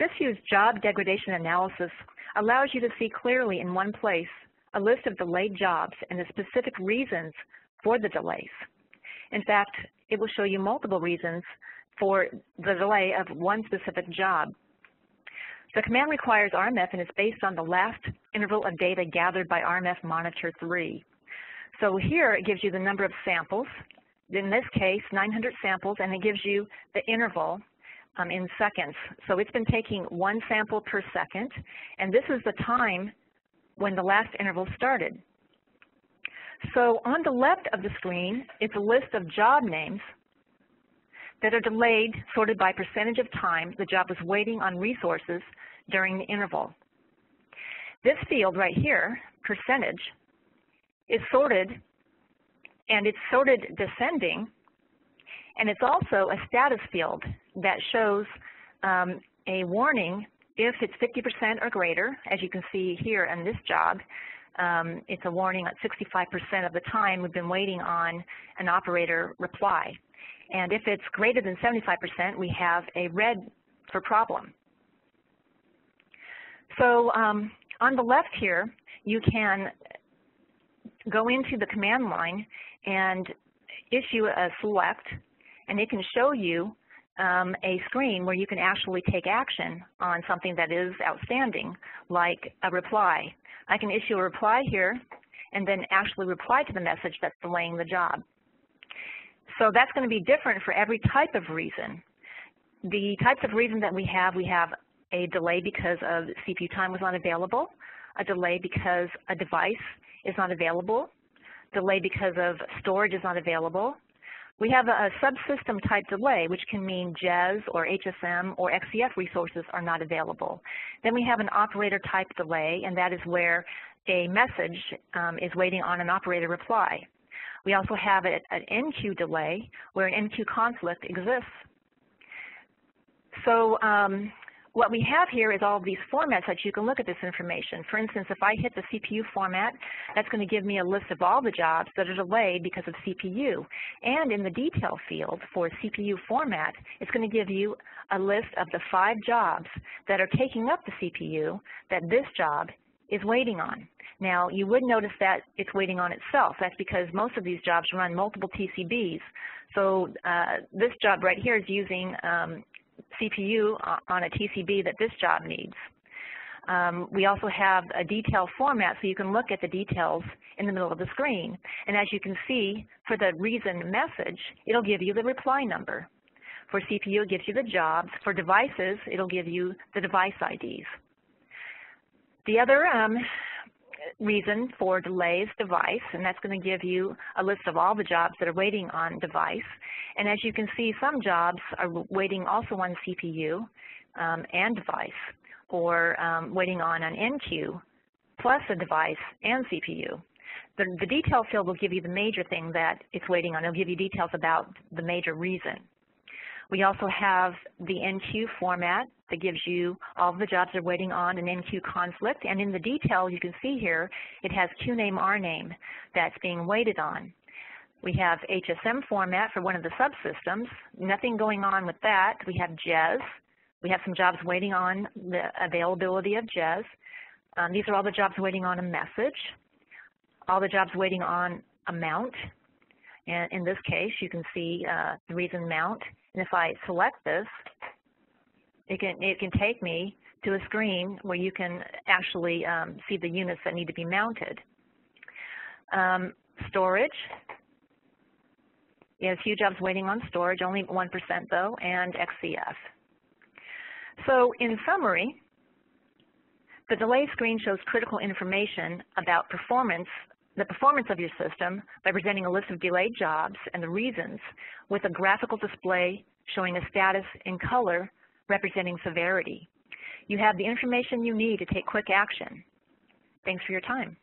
SysView's job degradation analysis allows you to see clearly in one place a list of delayed jobs and the specific reasons for the delays. In fact, it will show you multiple reasons for the delay of one specific job. The command requires RMF and is based on the last interval of data gathered by RMF Monitor 3. So here it gives you the number of samples, in this case 900 samples, and it gives you the interval um, in seconds. So it's been taking one sample per second, and this is the time when the last interval started. So on the left of the screen it's a list of job names that are delayed sorted by percentage of time the job was waiting on resources during the interval. This field right here, percentage, is sorted and it's sorted descending and it's also a status field that shows um, a warning if it's 50% or greater, as you can see here in this job, um, it's a warning at 65% of the time we've been waiting on an operator reply. And if it's greater than 75%, we have a red for problem. So um, on the left here, you can go into the command line and issue a select, and it can show you um, a screen where you can actually take action on something that is outstanding, like a reply. I can issue a reply here and then actually reply to the message that's delaying the job. So that's going to be different for every type of reason. The types of reason that we have, we have a delay because of CPU time was not available, a delay because a device is not available, delay because of storage is not available. We have a, subsystem type delay, which can mean JES or HSM or XCF resources are not available. Then we have an operator type delay, and that is where a message um, is waiting on an operator reply. We also have an ENQ delay where an ENQ conflict exists. So um, what we have here is all of these formats that you can look at this information. For instance, if I hit the CPU format, that's going to give me a list of all the jobs that are delayed because of CPU. And in the detail field for CPU format, it's going to give you a list of the five jobs that are taking up the CPU that this job is waiting on. Now, you would notice that it's waiting on itself. That's because most of these jobs run multiple TCBs. So uh, this job right here is using um, CPU on a TCB that this job needs. Um, we also have a detail format so you can look at the details in the middle of the screen. And as you can see, for the reason message, it'll give you the reply number. For CPU, it gives you the jobs. For devices, it'll give you the device IDs. The other um, reason for delays device, and that's going to give you a list of all the jobs that are waiting on device. And as you can see, some jobs are waiting also on CPU um, and device, or um, waiting on an ENQ plus a device and CPU. The, the detail field will give you the major thing that it's waiting on. It'll give you details about the major reason. We also have the ENQ format that gives you all the jobs that are waiting on an ENQ conflict. And in the detail, you can see here, it has QNAME RNAME that's being waited on. We have HSM format for one of the subsystems. Nothing going on with that. We have JES. We have some jobs waiting on the availability of JES. Um, these are all the jobs waiting on a message. All the jobs waiting on a mount. And in this case, you can see uh, the reason mount. And if I select this, it can, it can take me to a screen where you can actually um, see the units that need to be mounted. Um, storage, you have few jobs waiting on storage, only 1% though, and XCF. So in summary, the delay screen shows critical information about performance the performance of your system by presenting a list of delayed jobs and the reasons with a graphical display showing a status in color representing severity. You have the information you need to take quick action. Thanks for your time.